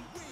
we win.